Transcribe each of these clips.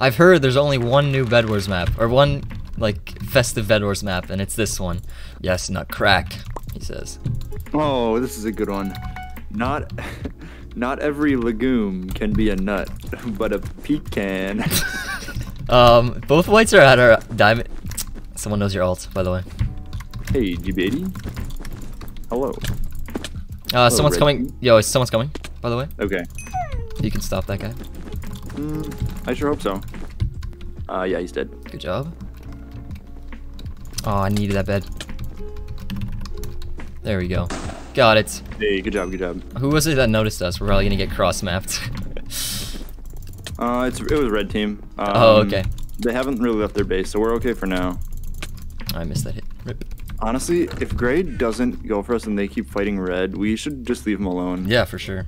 I've heard there's only one new Bedwars map, or one, like, festive Bedwars map, and it's this one. Yes, nut crack, he says. Oh, this is a good one. Not, not every legume can be a nut, but a pecan. Um, both whites are at our diamond. Someone knows your alt, by the way. hey, GB80. Hello. Uh, someone's red coming. Yo, someone's coming, by the way. Okay. You can stop that guy. Mm, I sure hope so. Uh, yeah, he's dead. Good job. Oh, I needed that bed. There we go. Got it. Hey, good job, good job. Who was it that noticed us? We're probably gonna get cross-mapped. Uh, it's it was red team. Um, Oh, okay. They haven't really left their base, so we're okay for now. I missed that hit. Rip. Honestly, if Gray doesn't go for us and they keep fighting red, we should just leave them alone. Yeah, for sure.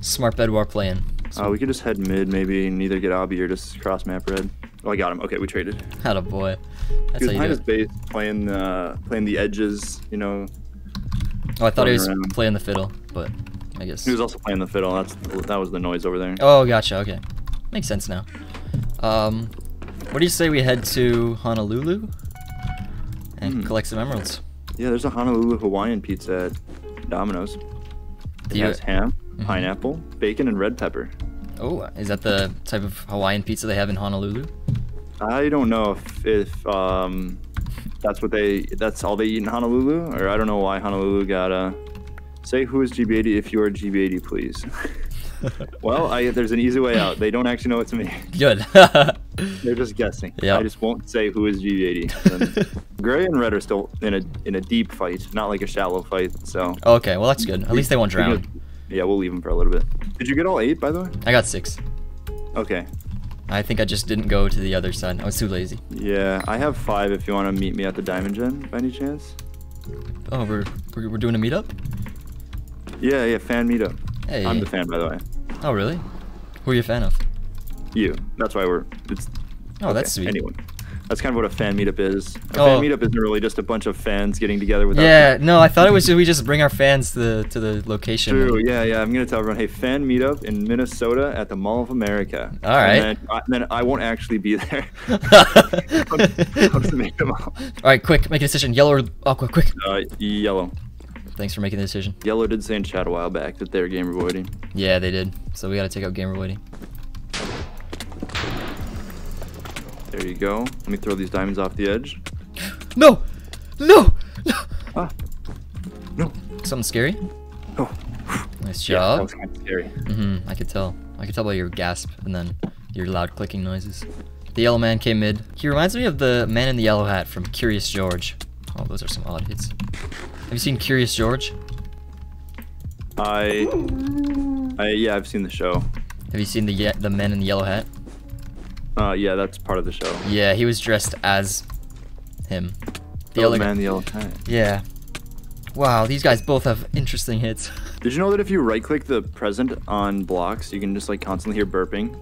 Smart bed war playing. Uh, we could just head mid maybe and either get Obby or just cross map red. Oh, I got him. Okay, we traded. Had a boy. That's he was behind his base, playing uh, playing the edges. You know, Oh, I thought he was around. playing the fiddle, but I guess. he was also playing the fiddle. That's that was the noise over there. Oh, gotcha. Okay, makes sense now. Um, what do you say we head to Honolulu and Hmm. collect some emeralds? Yeah, there's a Honolulu Hawaiian pizza at Domino's. It has ham, Mhm. pineapple, bacon, and red pepper. Oh, is that the type of Hawaiian pizza they have in Honolulu? I don't know if if um that's what they that's all they eat in Honolulu, or I don't know why Honolulu got uh say who is GB80 if you are GB80 please. well, I there's an easy way out. They don't actually know it's me. Good. They're just guessing. Yeah. I just won't say who is GB80. Gray and Red are still in a in a deep fight, not like a shallow fight. So okay, well that's good. At least they won't drown. Yeah, we'll leave them for a little bit. Did you get all eight, by the way? I got six. Okay. I think I just didn't go to the other side. I was too lazy. Yeah, I have five. If you want to meet me at the Diamond Gen, by any chance? Oh, we're we're, we're doing a meetup. Yeah, yeah, fan meetup. Hey. I'm the fan, by the way. Oh, really? Who are you a fan of? You. That's why we're. It's. Oh, that's sweet. Anyone. That's kind of what a fan meetup is. A Oh. fan meetup isn't really just a bunch of fans getting together without. Yeah, no, I thought it was we just bring our fans to the to the location. True. Yeah, yeah. I'm gonna tell everyone, hey, fan meetup in Minnesota at the Mall of America. All right. And then, I, then I won't actually be there. All I'll just make them all. right, quick, make a decision. Yellow or aqua, quick. Uh, yellow. Thanks for making the decision. Yellow did say in chat a while back that they're game avoiding. Yeah, they did. So we gotta take out gamer waiting. There you go. Let me throw these diamonds off the edge. No, no, no. Ah. No. Something scary. Oh. Nice Yeah, that job. was kind of scary. Mm-hmm. I could tell. I could tell by your gasp and then your loud clicking noises. The yellow man came mid. He reminds me of the man in the yellow hat from Curious George. Oh, those are some odd hits. Have you seen Curious George? I, I yeah, I've seen the show. Have you seen the the man in the yellow hat? Uh, yeah, that's part of the show. Yeah, he was dressed as him. The old man, the yellow hat. Yeah. Wow, these guys both have interesting hits. Did you know that if you right click the present on blocks, you can just like constantly hear burping?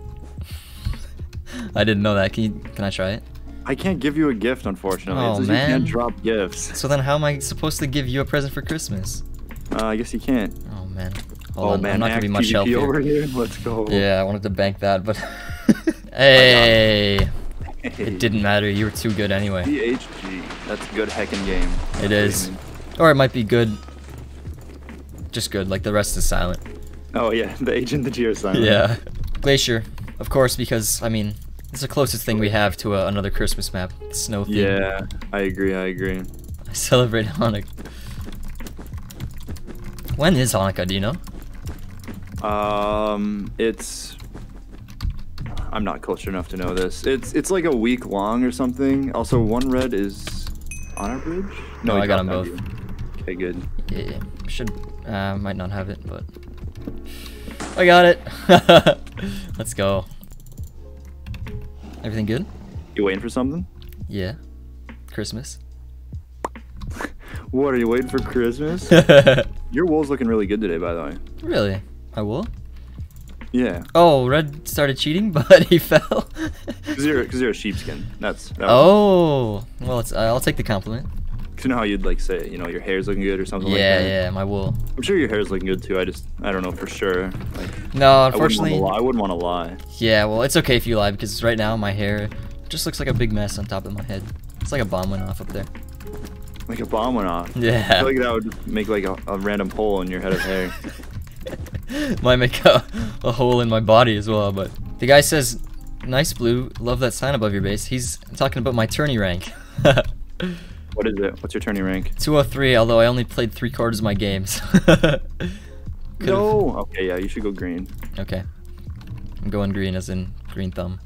I didn't know that. Can you, can I try it? I can't give you a gift, unfortunately. Oh, man. you can't drop gifts. So then how am I supposed to give you a present for Christmas? Uh, I guess you can't. Oh man. Hold oh on, man, I'm not gonna be much help here. over here. Let's go. Yeah, I wanted to bank that, but hey, it didn't matter. You were too good anyway. DHG. That's a good heckin' game. It is, or it might be good. Just good. Like the rest is silent. Oh yeah, the agent, the Geo sign. Yeah. Glacier, of course, because I mean, it's the closest thing we have to a, another Christmas map. Snow theme. Yeah, I agree. I agree. I celebrate Hanukkah. When is Hanukkah? Do you know? Um, it's. I'm not cultured enough to know this. It's it's like a week long or something. Also, one red is on our bridge. No, he I got dropped 'em on you. Okay, good. Yeah, should uh, might not have it, but I got it. Let's go. Everything good? You waiting for something? Yeah. Christmas. What are you waiting for Christmas? Your wool's looking really good today, by the way. really? I will. Yeah, Oh, Red started cheating, but he fell. cause you're cause you're a sheepskin. That's that oh, well, it's, uh, I'll take the compliment. 'Cause you know how you'd like say, you know, your hair's looking good or something yeah, like that. yeah, yeah, my wool. I'm sure your hair's looking good too. I just, I don't know for sure. Like, No, unfortunately. I wouldn't want to lie. Yeah, well, it's okay if you lie because right now my hair just looks like a big mess on top of my head. It's like a bomb went off up there. Like a bomb went off. Yeah. I feel like that would make like a, a random hole in your head of hair. Might make a, a hole in my body as well, but the guy says, "Nice blue, love that sign above your base." He's talking about my tourney rank. what is it? What's your tourney rank? 203, although I only played three quarters of my games. No. Okay, yeah, you should go green. Okay. I'm going green as in green thumb.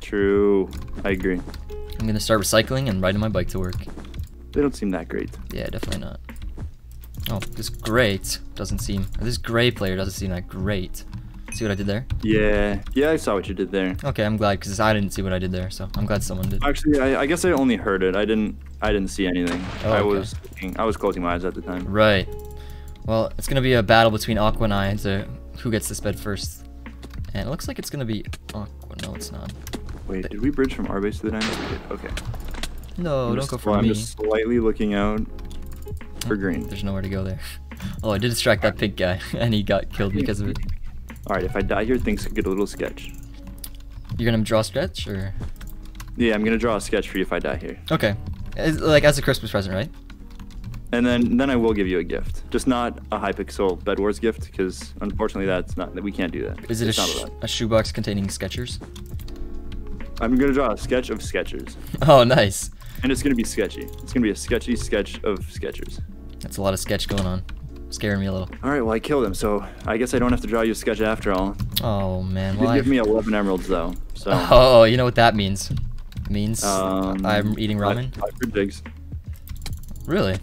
True. I agree. I'm gonna start recycling and riding my bike to work. They don't seem that great. Yeah, definitely not. Oh, this great doesn't seem, this gray player doesn't seem that great. See what I did there? Yeah. Yeah, I saw what you did there. Okay, I'm glad because I didn't see what I did there, so I'm glad someone did. Actually, I, I guess I only heard it. I didn't. I didn't see anything. Oh, I okay. was. Looking, I was closing my eyes at the time. Right. Well, it's gonna be a battle between Aqua and I to who gets this bed first. And it looks like it's gonna be Aqua. No, it's not. Wait, did we bridge from our base to the dynamo? Okay. No, I'm don't just, go for well, I'm just slightly looking out for green. There's nowhere to go there. Oh, I did distract that pink guy, and he got killed because of it. All right, if I die here, things could get a little sketch. You're gonna draw a sketch, or Yeah, I'm gonna draw a sketch for you if I die here, okay, as, like as a Christmas present, right? and then then I will give you a gift. Just not a Hypixel Bed Wars gift, because unfortunately that's not that we can't do that. Is it a, It's not sh- a shoebox containing Skechers? I'm gonna draw a sketch of Skechers, Oh, nice. and it's gonna be sketchy. It's gonna be a sketchy sketch of Skechers. That's a lot of sketch going on. Scaring me a little. All right, well I killed him, so I guess I don't have to draw you a sketch after all. Oh man, You well, did give I- me 11 emeralds though, so. Oh, you know what that means? It means Um, I'm eating ramen. Five for jigs. Really?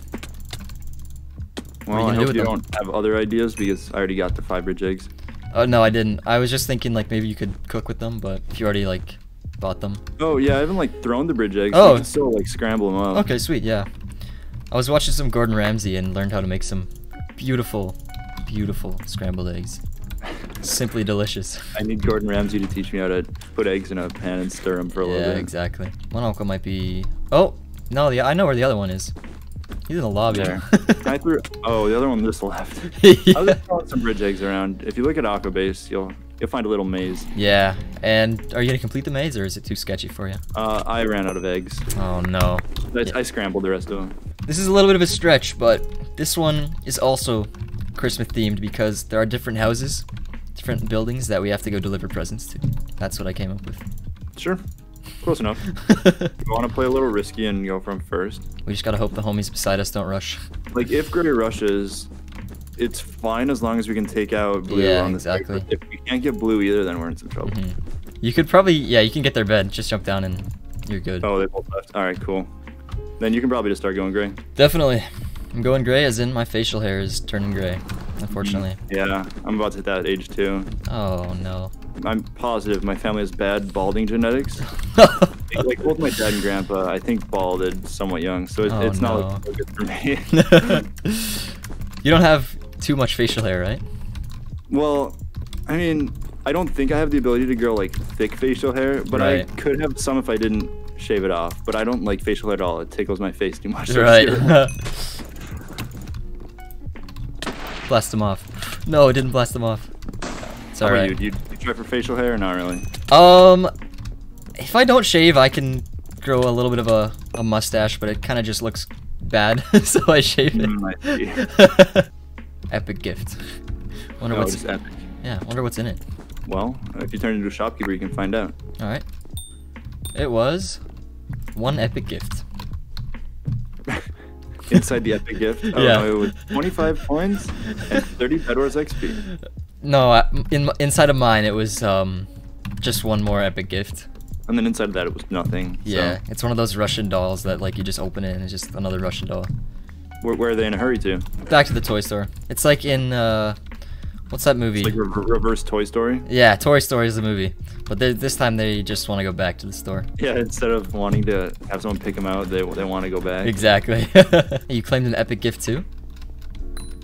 Well, you I do hope with you them? don't have other ideas because I already got the fiber jigs. Oh no, I didn't. I was just thinking like maybe you could cook with them, but if you already like bought them. Oh yeah, I haven't like thrown the bridge eggs. Oh. you can still like scramble them up. Okay, sweet, yeah. I was watching some Gordon Ramsay and learned how to make some beautiful, beautiful scrambled eggs. Simply delicious. I need Gordon Ramsay to teach me how to put eggs in a pan and stir them for a little bit. Yeah, exactly. One uncle might be. Oh no, the I know where the other one is. He's in the lobby. There. I threw. Oh, the other one just left. I was just throwing some bridge eggs around. If you look at Aqua Base, you'll you'll find a little maze. yeah. And are you gonna complete the maze or is it too sketchy for you? Uh, I ran out of eggs. Oh no. I, Yeah. I scrambled the rest of them. This is a little bit of a stretch, but this one is also Christmas themed because there are different houses, different buildings that we have to go deliver presents to. That's what I came up with. Sure, close enough. You want to play a little risky and go from first. we just gotta hope the homies beside us don't rush. Like if Gray rushes, it's fine as long as we can take out blue. Yeah, on side, exactly. If we can't get blue either, then we're in some trouble. Mhm. You could probably, yeah, you can get their bed. Just jump down and you're good. Oh, they both left. All right, cool. Then you can probably just start going gray. Definitely. I'm going gray, as in my facial hair is turning gray, unfortunately. Yeah, I'm about to hit that age too. Oh no. I'm positive my family has bad balding genetics. Like, like, both my dad and grandpa, I think balded somewhat young, so it, Oh, it's not no. like so good for me. you don't have too much facial hair, right? well, I mean, I don't think I have the ability to grow like thick facial hair, but Right. I could have some if I didn't shave it off. But I don't like facial hair at all. It tickles my face too much. right. blast them off. No, it didn't blast them off. It's alright. you? You, you try for facial hair or not really? Um, if I don't shave, I can grow a little bit of a, a mustache, but it kind of just looks bad, so I shave it. Mm, I. Epic gift. Wonder Oh, what's epic. Yeah. Wonder what's in it. Well, if you turn into a shopkeeper, you can find out. All right. It was one epic gift. Inside the epic gift, oh Yeah. it was 25 coins and 30 Bedwars XP. No, I- in inside of mine it was um just one more epic gift. And then inside of that, it was nothing. so- Yeah, it's one of those Russian dolls that like you just open it and it's just another Russian doll. Where, where are they in a hurry to? Back to the toy store. It's like in uh, what's that movie? It's like re- reverse Toy Story. Yeah, Toy Story is the movie, but they, this time they just want to go back to the store. Yeah, instead of wanting to have someone pick them out, they, they want to go back. Exactly. you claimed an epic gift too.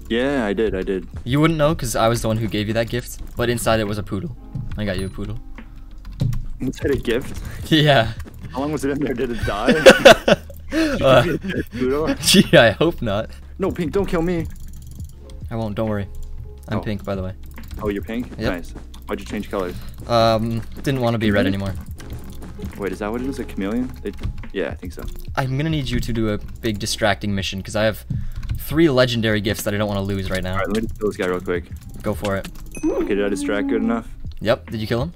Yeah, I did, I did. You wouldn't know because I was the one who gave you that gift, but inside it was a poodle. I got you a poodle. Inside a gift? Yeah. How long was it in there? Did it die? Uh, gee, I hope not. No, Pink, don't kill me. I won't. Don't worry. I'm Oh. pink, by the way. Oh, you're pink? Yep. Nice. Why'd you change colors? Um, didn't want to be red anymore. Wait, is that what it is? A chameleon? They, yeah, I think so. I'm gonna need you to do a big distracting mission because I have three legendary gifts that I don't want to lose right now. Alright, let me just kill this guy real quick. Go for it. Okay, did I distract good enough? Yep. Did you kill him?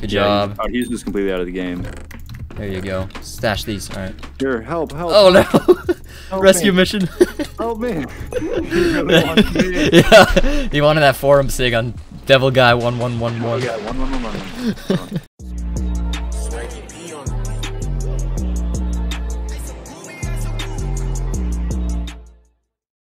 Good Yeah, job. he's, oh, he's just completely out of the game. There you go. Stash these. All right. Here, help, help. Oh no! Help Rescue me. mission. Help me. He really wants me. yeah, he wanted that forum sig on Devil Guy Oh, one, one, one, one.